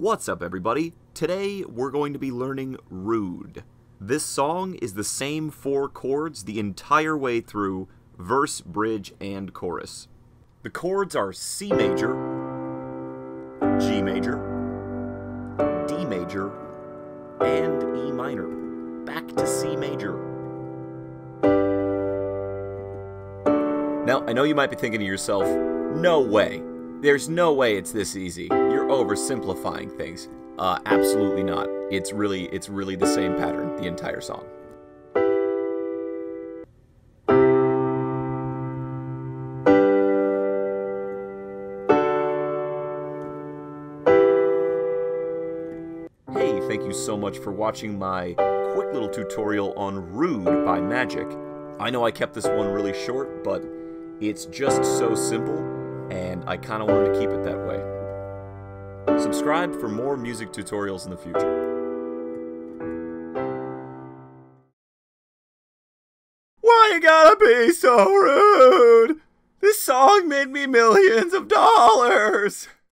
What's up, everybody? Today we're going to be learning Rude. This song is the same four chords the entire way through verse, bridge, and chorus. The chords are C major, G major, D major, and E minor. Back to C major. Now, I know you might be thinking to yourself, no way. There's no way it's this easy. You're oversimplifying things. Uh, absolutely not. It's really, it's really the same pattern the entire song. Hey, thank you so much for watching my quick little tutorial on Rude by Magic. I know I kept this one really short, but it's just so simple, and I kind of wanted to keep it that way. Subscribe for more music tutorials in the future. Why you gotta be so rude? This song made me millions of dollars!